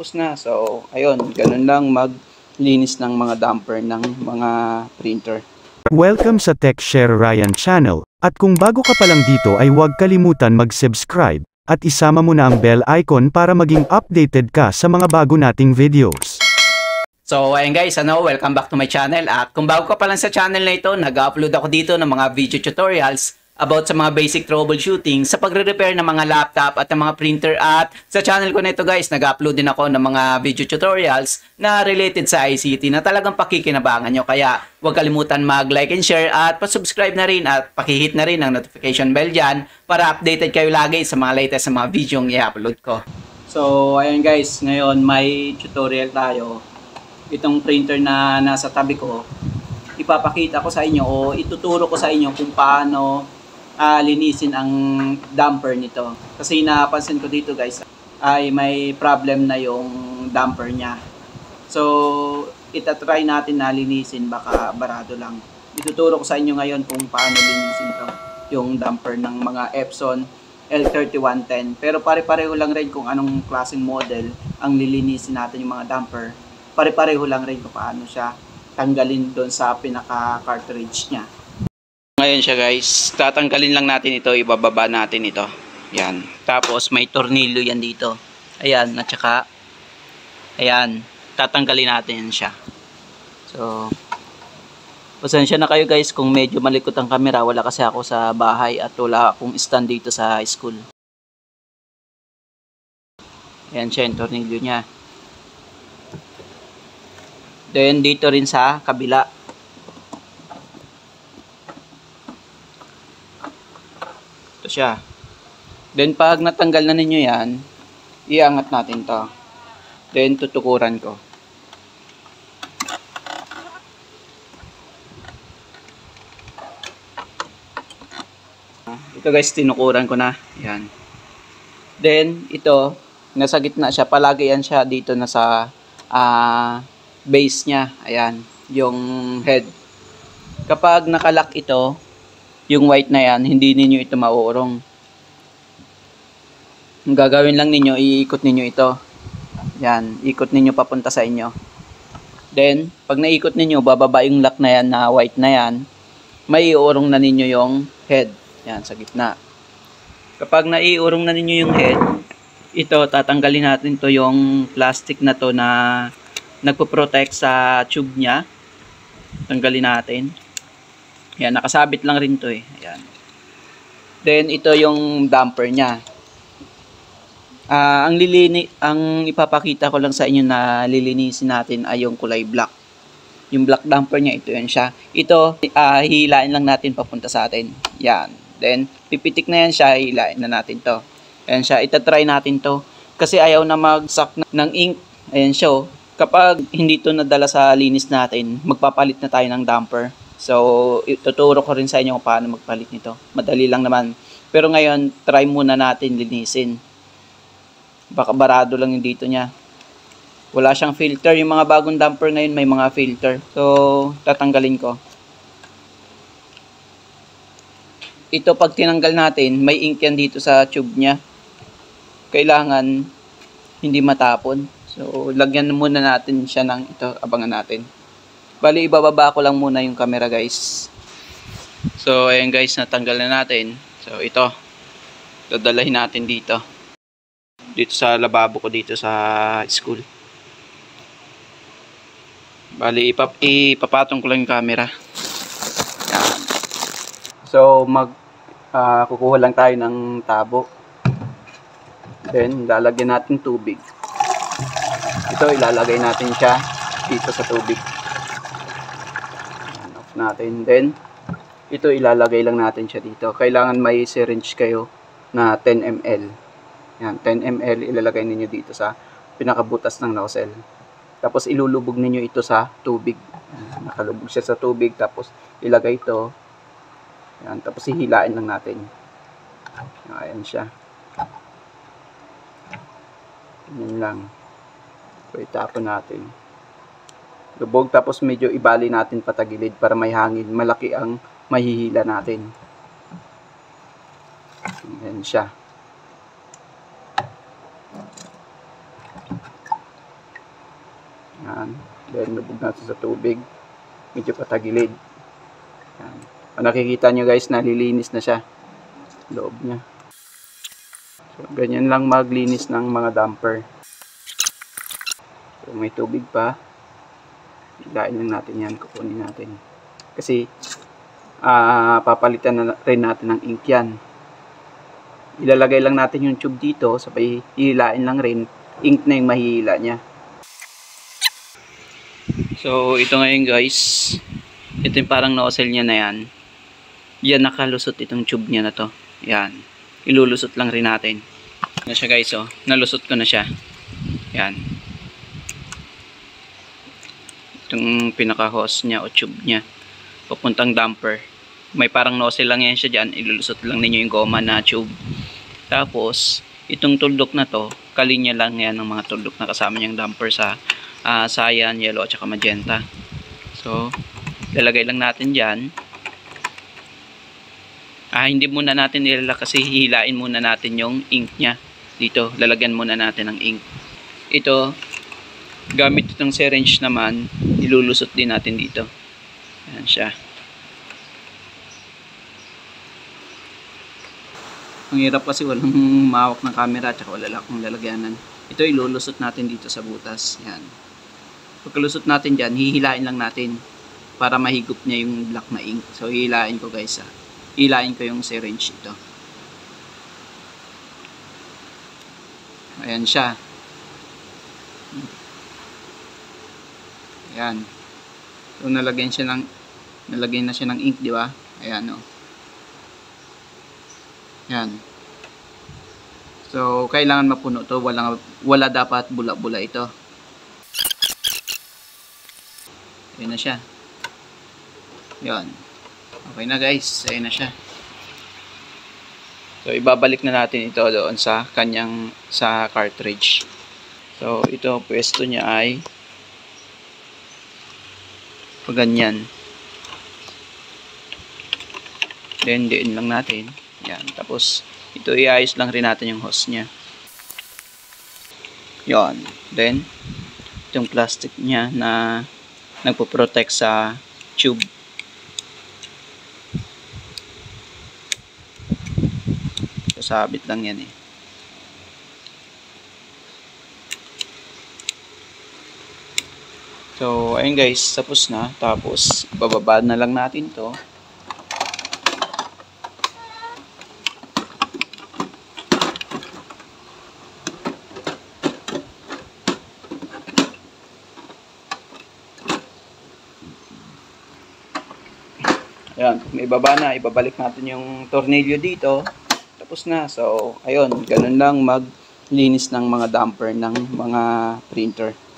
tapos na. So, ayun, ganun lang maglinis ng mga damper ng mga printer. Welcome sa TechShare Ryan channel, at kung bago ka pa lang dito ay huwag kalimutan mag-subscribe, at isama mo na ang bell icon para maging updated ka sa mga bago nating videos. So, ayun guys, ano, welcome back to my channel. At kung bago ka pa lang sa channel na ito, nag-upload ako dito ng mga video tutorials about sa mga basic troubleshooting sa pagre-repair ng mga laptop at ng mga printer. At sa channel ko na ito guys, nag-upload din ako ng mga video tutorials na related sa ICT na talagang pakikinabangan nyo. Kaya huwag kalimutan mag-like and share at pa-subscribe na rin at pakihit na rin ang notification bell dyan para updated kayo lagi sa mga latest sa mga video yung i-upload ko. So, ayun guys, ngayon may tutorial tayo itong printer na nasa tabi ko, ipapakita ko sa inyo o ituturo ko sa inyo kung paano ah, linisin ang damper nito. Kasi napansin ko dito guys, ay may problem na yung damper niya. So, itatry natin na linisin, baka barado lang. Ituturo ko sa inyo ngayon kung paano linisin to yung damper ng mga Epson L3110. Pero pare-pareho lang rin kung anong klaseng model ang lilinisin natin yung mga damper pare-pareho lang rin kung paano siya tanggalin doon sa pinaka-cartridge niya. Ngayon siya guys, tatanggalin lang natin ito, ibababa natin ito. Yan. Tapos may tornilyo yan dito. Ayan, at saka ayan, tatanggalin natin siya. So, pasensya na kayo guys kung medyo malikot ang camera. Wala kasi ako sa bahay at wala akong stand dito sa school. Ayan siya yung tornilyo niya. Then dito rin sa kabila. Siya. Then pag natanggal na ninyo yan, iangat natin to. Then tutukuran ko. Ito guys, tinukuran ko na. Yan. Then, ito, nasa gitna siya. Palagi yan siya dito na sa ah, base niya. Ayan, yung head. Kapag nakalock ito, yung white na yan, hindi ninyo ito mauurong. Ang gagawin lang ninyo, iikot ninyo ito. Yan, ikot ninyo papunta sa inyo. Then, pag naikot ninyo, bababa yung lock na yan na white na yan, may iurong na ninyo yung head. Yan, sa gitna. Kapag naiurong na ninyo yung head, ito, tatanggalin natin to yung plastic na to na nagpo-protect sa tube niya. Tanggalin natin. Yan, nakasabit lang rin to eh. Ayan. Then, ito yung damper niya. Ah, ang lilini ang ipapakita ko lang sa inyo na lilinisin natin ay yung kulay black. Yung black damper niya, ito yan siya. Ito, ah, hihilain lang natin papunta sa atin. Yan. Then, pipitik na yan siya, hihilain na natin to. Ayan siya, itatry natin to. Kasi ayaw na mag-suck ng ink. Ayan siya, oh kapag hindi to nadala sa linis natin, magpapalit na tayo ng damper. So, ituturo ko rin sa inyo kung paano magpalit nito. Madali lang naman. Pero ngayon, try muna natin linisin. Baka barado lang yung dito niya. Wala siyang filter. Yung mga bagong damper ngayon may mga filter. So, tatanggalin ko. Ito pag tinanggal natin, may ink yan dito sa tube niya. Kailangan hindi matapon. So, lagyan muna natin siya ng ito, abangan natin. Bali, ibababa ko lang muna yung camera guys. So, ayan guys, natanggal na natin. So, ito, dadalahin natin dito. Dito sa lababo ko dito sa school. Bali, ipap ipapatong ko lang yung camera. Yan. So, mag, uh, kukuha lang tayo ng tabo. Then, lalagyan natin tubig. Ito, ilalagay natin siya dito sa tubig. Off natin. Then, ito ilalagay lang natin siya dito. Kailangan may syringe kayo na 10 ml. Yan, 10 ml ilalagay ninyo dito sa pinakabutas ng nozzle. Tapos ilulubog ninyo ito sa tubig. Nakalubog siya sa tubig. Tapos ilagay ito. Yan, tapos hihilain lang natin. Ayan siya. Yan lang. So, itapon natin. Lubog tapos medyo ibali natin patagilid para may hangin. Malaki ang mahihila natin. Ayan siya. Yan. Then, lubog natin sa tubig. Medyo patagilid. Yan. Kung nakikita nyo guys, nalilinis na siya. Loob niya. So, ganyan lang maglinis ng mga damper. So, may tubig pa. Hilain lang natin yan. Kukunin natin. Kasi, ah papalitan na rin natin ng ink yan. Ilalagay lang natin yung tube dito. Sabay, hihilain lang rin. Ink na yung mahihila niya. So, ito ngayon guys. Ito yung parang nozzle niya na yan. Yan, nakalusot itong tube niya na to. Yan. Ilulusot lang rin natin. Na siya guys, oh. Nalusot ko na siya. Yan. Itong pinaka-hose niya o tube niya. Papuntang damper. May parang nozzle lang yan siya dyan. Ilulusot lang ninyo yung goma na tube. Tapos, itong tuldok na to, kalinya lang yan ng mga tuldok na kasama niyang damper sa ah, cyan, yellow, at saka magenta. So, lalagay lang natin dyan. Ah, hindi muna natin ilalak kasi hihilain muna natin yung ink niya. Dito, lalagyan muna natin ng ink. Ito, gamit itong syringe naman, ilulusot din natin dito. Ayan siya. Ang hirap kasi walang mawak ng camera at wala akong lalagyanan. Ito ilulusot natin dito sa butas. Yan. Pagkalusot natin dyan, hihilain lang natin para mahigop niya yung black na ink. So, hihilain ko guys ha. Hihilain ko yung syringe ito. Ayan siya. Ayan. So, nalagyan siya ng nalagyan na siya ng ink, di ba? Ayan, oh. Yan. So, kailangan mapuno to. Wala, wala dapat bula-bula ito. Ayan na siya. Yan. Okay na guys. Ayan na siya. So, ibabalik na natin ito doon sa kanyang sa cartridge. So, ito pwesto niya ay pag ganyan. Then, diin lang natin. Yan. Tapos, ito iayos lang rin natin yung hose niya. Yan. Then, itong plastic niya na nagpo-protect sa tube. Sasabit lang yan eh. So, ayun guys, tapos na. Tapos, bababa na lang natin to. Ayan, may baba na, ibabalik natin yung tornilyo dito. Tapos na. So, ayun, ganun lang maglinis ng mga damper ng mga printer.